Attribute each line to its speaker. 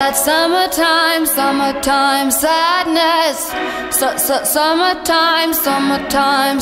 Speaker 1: That summertime, summertime sadness. S -s summertime, summertime.